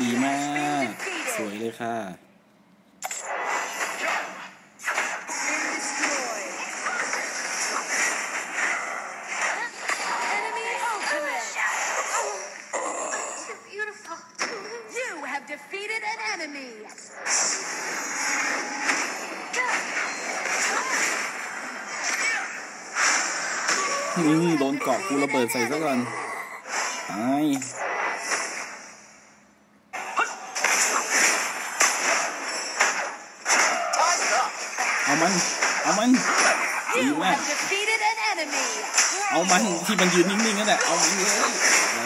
ดีมาก สวยเลยค่ะนี่อืมโดนเกาะกูระเบิดใส่ซะก่อนไอ้ เอามัน เอามันดี You มาก have defeated an enemy. เอามันที่มันยืนนิ่งๆนั่นแหละเอามันเลย